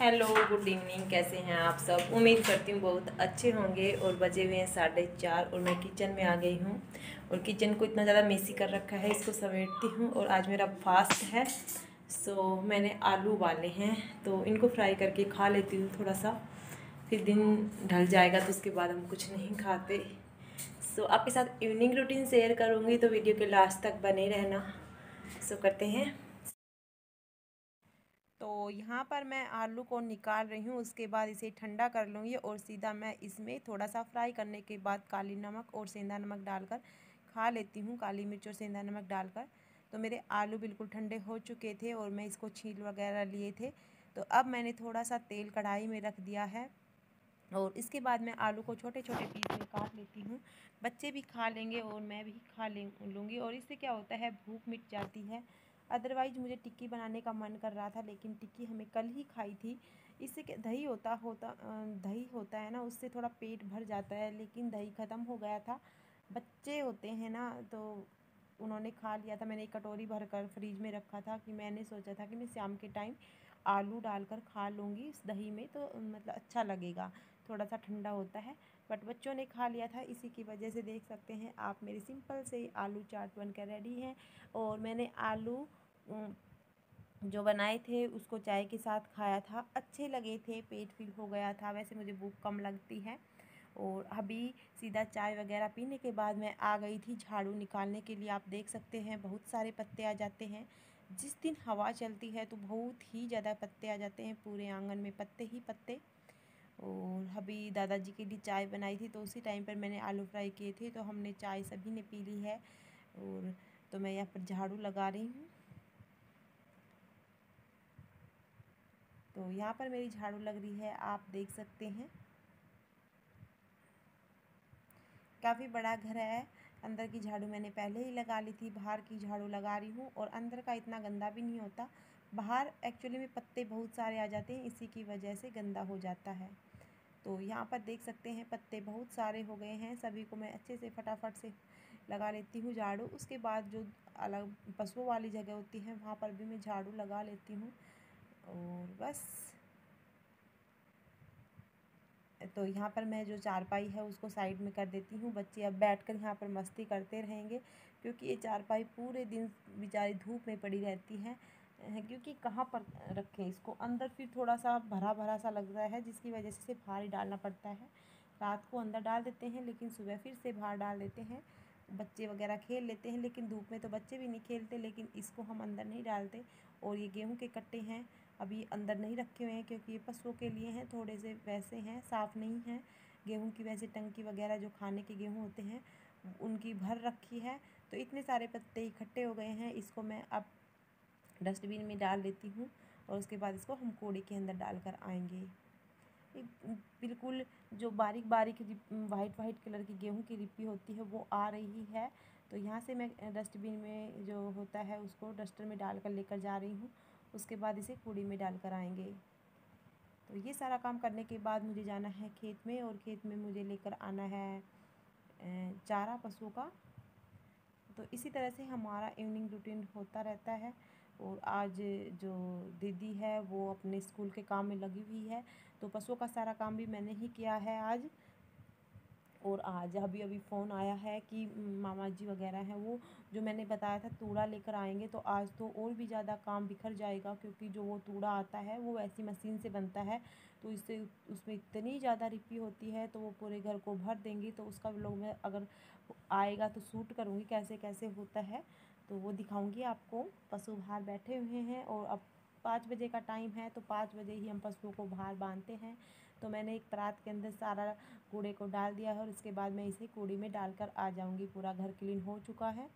Hello good evening कैसे हैं आप सब? उम्मीद करती हूँ बहुत अच्छे होंगे और बजे हुए हैं साढ़े चार और मैं किचन में आ गई हूँ। और किचन को इतना ज़्यादा मेसी कर रखा है, इसको समेटती हूँ और आज मेरा फास्ट है। सो मैंने आलू उबाले हैं तो इनको फ्राई करके खा लेती हूँ थोड़ा सा फिर दिन ढल जाएगा तो उसके बाद हम कुछ नहीं खाते। सो आपके साथ इवनिंग रूटीन शेयर करूँगी तो वीडियो के लास्ट तक बने रहना। सो करते हैं। तो यहाँ पर मैं आलू को निकाल रही हूँ, उसके बाद इसे ठंडा कर लूँगी और सीधा मैं इसमें थोड़ा सा फ्राई करने के बाद काली नमक और सेंधा नमक डालकर खा लेती हूँ, काली मिर्च और सेंधा नमक डालकर। तो मेरे आलू बिल्कुल ठंडे हो चुके थे और मैं इसको छील वगैरह लिए थे। तो अब मैंने थोड़ा सा तेल कढ़ाई में रख दिया है और इसके बाद मैं आलू को छोटे छोटे पीस में काट लेती हूँ। बच्चे भी खा लेंगे और मैं भी खा लूँगी और इससे क्या होता है, भूख मिट जाती है। अदरवाइज़ मुझे टिक्की बनाने का मन कर रहा था, लेकिन टिक्की हमें कल ही खाई थी। इससे दही होता होता दही होता है ना, उससे थोड़ा पेट भर जाता है, लेकिन दही ख़त्म हो गया था। बच्चे होते हैं ना तो उन्होंने खा लिया था। मैंने एक कटोरी भर कर फ्रिज में रखा था कि मैंने सोचा था कि मैं शाम के टाइम आलू डालकर खा लूँगी इस दही में तो मतलब अच्छा लगेगा। थोड़ा सा ठंडा होता है, बट बच्चों ने खा लिया था, इसी की वजह से देख सकते हैं आप मेरी सिंपल से आलू चाट बन कर रेडी है। और मैंने आलू जो बनाए थे, उसको चाय के साथ खाया था। अच्छे लगे थे, पेट फिल हो गया था, वैसे मुझे भूख कम लगती है। और अभी सीधा चाय वगैरह पीने के बाद मैं आ गई थी झाड़ू निकालने के लिए। आप देख सकते हैं, बहुत सारे पत्ते आ जाते हैं। जिस दिन हवा चलती है तो बहुत ही ज़्यादा पत्ते आ जाते हैं पूरे आँगन में, पत्ते ही पत्ते। और अभी दादाजी के लिए चाय बनाई थी तो उसी टाइम पर मैंने आलू फ्राई किए थे तो हमने चाय सभी ने पी ली है। और तो मैं यहाँ पर झाड़ू लगा रही हूँ। तो यहाँ पर मेरी झाड़ू लग रही है, आप देख सकते हैं। काफ़ी बड़ा घर है। अंदर की झाड़ू मैंने पहले ही लगा ली थी, बाहर की झाड़ू लगा रही हूँ और अंदर का इतना गंदा भी नहीं होता। बाहर एक्चुअली में पत्ते बहुत सारे आ जाते हैं, इसी की वजह से गंदा हो जाता है। तो यहाँ पर देख सकते हैं, पत्ते बहुत सारे हो गए हैं, सभी को मैं अच्छे से फटाफट से लगा लेती हूँ झाड़ू। उसके बाद जो अलग पशुओं वाली जगह होती है, वहाँ पर भी मैं झाड़ू लगा लेती हूँ और बस। तो यहाँ पर मैं जो चारपाई है उसको साइड में कर देती हूँ। बच्चे अब बैठकर यहाँ पर मस्ती करते रहेंगे, क्योंकि ये चारपाई पूरे दिन बेचारी धूप में पड़ी रहती है क्योंकि कहाँ पर रखें इसको? अंदर फिर थोड़ा सा भरा भरा सा लग रहा है, जिसकी वजह से बाहर ही डालना पड़ता है। रात को अंदर डाल देते हैं, लेकिन सुबह फिर से बाहर डाल देते हैं। बच्चे वगैरह खेल लेते हैं, लेकिन धूप में तो बच्चे भी नहीं खेलते, लेकिन इसको हम अंदर नहीं डालते। और ये गेहूँ के कट्टे हैं अभी अंदर नहीं रखे हुए हैं क्योंकि ये पशुओं के लिए हैं, थोड़े से वैसे हैं, साफ़ नहीं हैं। गेहूँ की वैसे टंकी वगैरह जो खाने के गेहूँ होते हैं, उनकी भर रखी है। तो इतने सारे पत्ते इकट्ठे हो गए हैं, इसको मैं अब डस्टबिन में डाल देती हूँ और उसके बाद इसको हम कोड़े के अंदर डाल कर आएँगे बिल्कुल जो बारीक बारीक वाइट वाइट कलर की गेहूँ की रिप्पी होती है, वो आ रही है। तो यहाँ से मैं डस्टबिन में जो होता है, उसको डस्टर में डाल कर लेकर जा रही हूँ। उसके बाद इसे कूड़ी में डाल कर आएँगे। तो ये सारा काम करने के बाद मुझे जाना है खेत में और खेत में मुझे लेकर आना है चारा पशुओं का। तो इसी तरह से हमारा इवनिंग रूटीन होता रहता है और आज जो दीदी है वो अपने स्कूल के काम में लगी हुई है। तो पशुओं का सारा काम भी मैंने ही किया है आज। और आज अभी अभी फ़ोन आया है कि मामा जी वगैरह हैं वो, जो मैंने बताया था तूड़ा लेकर आएँगे तो आज तो और भी ज़्यादा काम बिखर जाएगा, क्योंकि जो वो तूड़ा आता है, वो ऐसी मशीन से बनता है तो इससे उसमें इतनी ज़्यादा रिपी होती है तो वो पूरे घर को भर देंगी तो उसका लोग मैं अगर आएगा तो सूट करूँगी, कैसे कैसे होता है तो वो दिखाऊँगी आपको। पशु बाहर बैठे हुए हैं और अब पाँच बजे का टाइम है तो पाँच बजे ही हम पशुओं को बाहर बांधते हैं तो मैंने एक परात के अंदर सारा कूड़े को डाल दिया है और इसके बाद मैं इसे कूड़ी में डालकर आ जाऊँगी। पूरा घर क्लीन हो चुका है।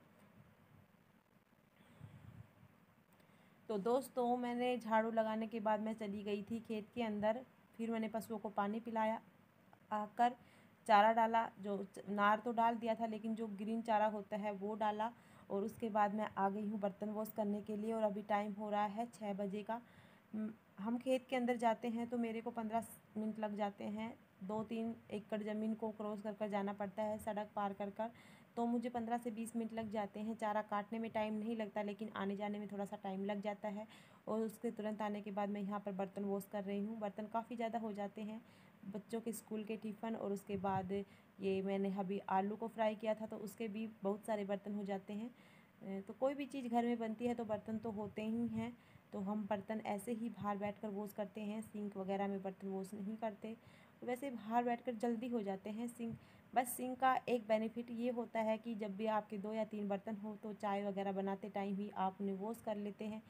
तो दोस्तों, मैंने झाड़ू लगाने के बाद मैं चली गई थी खेत के अंदर। फिर मैंने पशुओं को पानी पिलाया, आकर चारा डाला, जो नार तो डाल दिया था, लेकिन जो ग्रीन चारा होता है वो डाला और उसके बाद मैं आ गई हूँ बर्तन वॉश करने के लिए। और अभी टाइम हो रहा है छः बजे का। हम खेत के अंदर जाते हैं तो मेरे को पंद्रह मिनट लग जाते हैं। दो तीन एकड़ ज़मीन को क्रॉस कर कर जाना पड़ता है, सड़क पार कर कर। तो मुझे पंद्रह से बीस मिनट लग जाते हैं। चारा काटने में टाइम नहीं लगता, लेकिन आने जाने में थोड़ा सा टाइम लग जाता है। और उसके तुरंत आने के बाद मैं यहाँ पर बर्तन वॉश कर रही हूँ। बर्तन काफ़ी ज़्यादा हो जाते हैं। बच्चों के स्कूल के टिफ़न और उसके बाद ये मैंने अभी आलू को फ्राई किया था तो उसके भी बहुत सारे बर्तन हो जाते हैं। तो कोई भी चीज़ घर में बनती है तो बर्तन तो होते ही हैं। तो हम बर्तन ऐसे ही बाहर बैठ कर वॉश करते हैं सिंक वगैरह में बर्तन वॉश नहीं करते। वैसे बाहर बैठ कर जल्दी हो जाते हैं सिंक बस सिंक का एक बेनिफिट ये होता है कि जब भी आपके दो या तीन बर्तन हो तो चाय वगैरह बनाते टाइम ही आप उन्हें वॉश कर लेते हैं।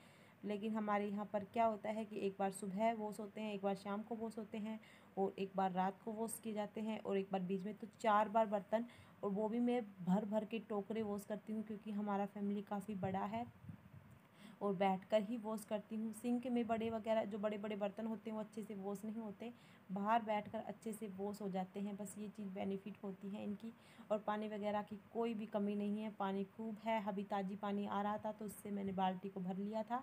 लेकिन हमारे यहाँ पर क्या होता है कि एक बार सुबह वॉश होते हैं, एक बार शाम को वॉश होते हैं और एक बार रात को वॉश किए जाते हैं और एक बार बीच में तो चार बार बर्तन और वो भी मैं भर भर के टोकरे वॉश करती हूँ क्योंकि हमारा फैमिली काफ़ी बड़ा है। और बैठ कर ही वॉश करती हूँ। सिंक में बड़े वगैरह, जो बड़े बड़े बर्तन होते हैं, वो अच्छे से वॉश नहीं होते। बाहर बैठ कर अच्छे से वॉश हो जाते हैं। बस ये चीज़ बेनिफिट होती है इनकी। और पानी वगैरह की कोई भी कमी नहीं है। पानी खूब है। अभी ताज़ी पानी आ रहा था तो उससे मैंने बाल्टी को भर लिया था।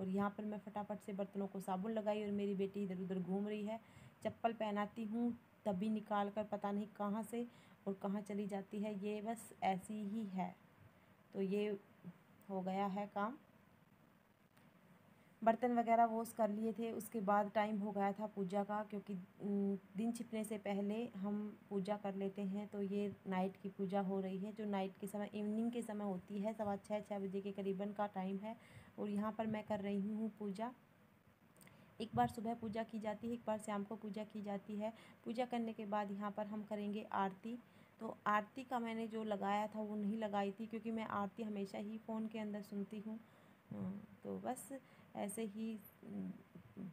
और यहाँ पर मैं फटाफट से बर्तनों को साबुन लगाई और मेरी बेटी इधर उधर घूम रही है। चप्पल पहनाती हूँ, तभी निकाल कर पता नहीं कहाँ से और कहाँ चली जाती है। ये बस ऐसी ही है। तो ये हो गया है काम। बर्तन वगैरह वॉश कर लिए थे उसके बाद टाइम हो गया था पूजा का क्योंकि दिन छिपने से पहले हम पूजा कर लेते हैं तो ये नाइट की पूजा हो रही है जो नाइट के समय इवनिंग के समय होती है सवा छः छः बजे के करीबन का टाइम है और यहाँ पर मैं कर रही हूँ पूजा। एक बार सुबह पूजा की जाती है एक बार शाम को पूजा की जाती है। पूजा करने के बाद यहाँ पर हम करेंगे आरती। तो आरती का मैंने जो लगाया था वो नहीं लगाई थी क्योंकि मैं आरती हमेशा ही फ़ोन के अंदर सुनती हूँ। तो बस ऐसे ही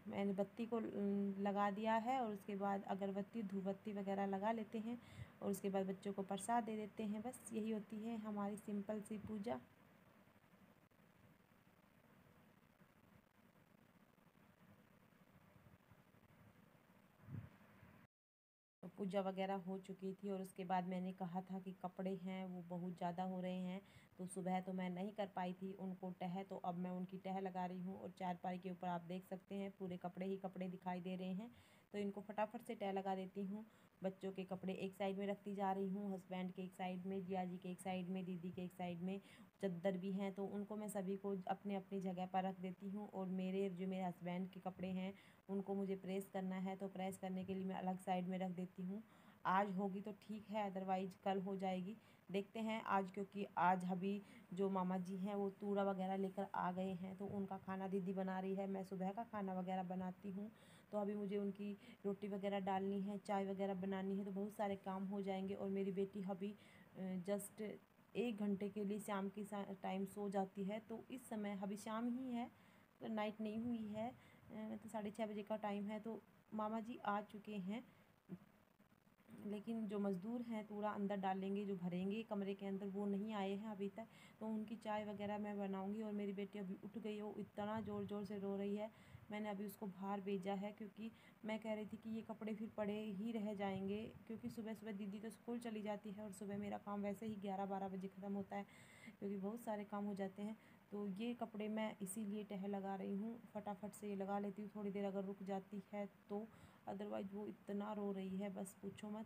मैंने बत्ती को लगा दिया है और उसके बाद अगरबत्ती, धूपबत्ती वगैरह लगा लेते हैं और उसके बाद बच्चों को प्रसाद दे देते हैं। बस यही होती है हमारी सिंपल सी पूजा। पूजा वगैरह हो चुकी थी और उसके बाद मैंने कहा था कि कपड़े हैं, वो बहुत ज़्यादा हो रहे हैं तो सुबह तो मैं नहीं कर पाई थी उनको टह तो अब मैं उनकी टह लगा रही हूँ और चारपाई के ऊपर आप देख सकते हैं, पूरे कपड़े ही कपड़े दिखाई दे रहे हैं तो इनको फटाफट से टह लगा देती हूँ बच्चों के कपड़े एक साइड में रखती जा रही हूँ, हस्बैंड के एक साइड में जिया जी के एक साइड में, दीदी के एक साइड में, चद्दर भी हैं तो उनको मैं सभी को अपने अपनी जगह पर रख देती हूँ और मेरे जो मेरे हस्बैंड के कपड़े हैं, उनको मुझे प्रेस करना है तो प्रेस करने के लिए मैं अलग साइड में रख देती हूँ। आज होगी तो ठीक है अदरवाइज़ कल हो जाएगी। देखते हैं आज, क्योंकि आज अभी जो मामा जी हैं, वो तूड़ा वगैरह लेकर आ गए हैं तो उनका खाना दीदी बना रही है। मैं सुबह का खाना वगैरह बनाती हूँ तो अभी मुझे उनकी रोटी वगैरह डालनी है, चाय वगैरह बनानी है तो बहुत सारे काम हो जाएँगे और मेरी बेटी अभी जस्ट एक घंटे के लिए शाम की टाइम सो जाती है। तो इस समय अभी शाम ही है तो नाइट नहीं हुई है तो साढ़े छः बजे का टाइम है तो मामा जी आ चुके हैं। लेकिन जो मज़दूर हैं पूरा अंदर डालेंगे, जो भरेंगे कमरे के अंदर, वो नहीं आए हैं अभी तक। तो उनकी चाय वगैरह मैं बनाऊँगी और मेरी बेटी अभी उठ गई हो इतना ज़ोर ज़ोर से रो रही है। मैंने अभी उसको बाहर भेजा है क्योंकि मैं कह रही थी कि ये कपड़े फिर पड़े ही रह जाएँगे, क्योंकि सुबह सुबह दीदी तो स्कूल चली जाती है और सुबह मेरा काम वैसे ही ग्यारह बारह बजे ख़त्म होता है, क्योंकि बहुत सारे काम हो जाते हैं। तो ये कपड़े मैं इसीलिए टह लगा रही हूँ, फटाफट से ये लगा लेती हूँ, थोड़ी देर अगर रुक जाती है तो अदरवाइज़ वो इतना रो रही है, बस पूछो मत।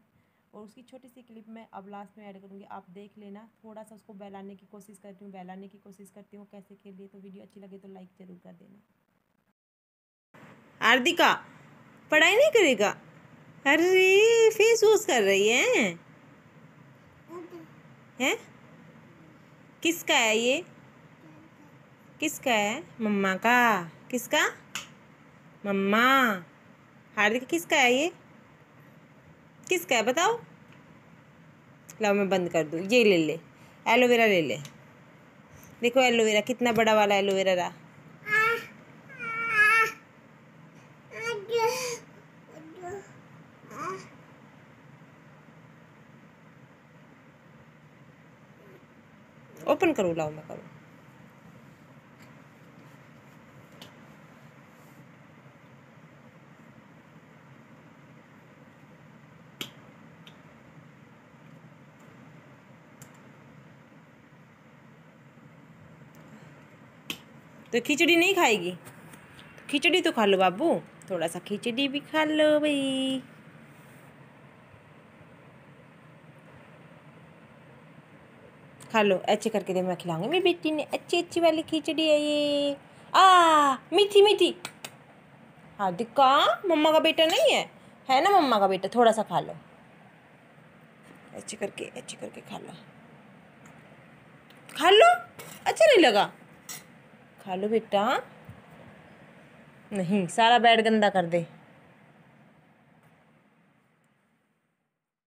और उसकी छोटी सी क्लिप मैं अब लास्ट में ऐड करूँगी। आप देख लेना। थोड़ा सा उसको बहलाने की कोशिश करती हूँ, बहलाने की कोशिश करती हूँ कैसे खेल रही है। तो वीडियो अच्छी लगे तो लाइक ज़रूर कर देना। आरदिका पढ़ाई नहीं करेगा? अरे फेस वॉश कर रही है। हैं? किसका है ये? किसका है? मम्मा का। किसका? मम्मा। हार्दिक, किसका है ये? किसका है? बताओ। लाओ, मैं बंद कर दूँ। ये ले ले। एलोवेरा ले ले। देखो एलोवेरा, कितना बड़ा वाला एलोवेरा रहा। ओपन करो? लाओ, मैं करूँ। तो खिचड़ी नहीं खाएगी? खिचड़ी तो खा लो बाबू। थोड़ा सा खिचड़ी भी खा लो भाई। खा लो अच्छे करके दे मैं खिलाऊँगी। मेरी बेटी ने अच्छी अच्छी वाली खिचड़ी है ये। आ, मीठी मीठी। हार्दिक का मम्मा का बेटा नहीं है? है ना मम्मा का बेटा? थोड़ा सा खा लो। अच्छे करके अच्छे करके खा लो। खा लो? अच्छा नहीं लगा। खा लो बेटा। नहीं सारा बैड गंदा कर दे।